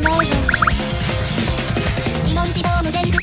ないで血の後ろを抜ける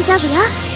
大丈夫よ。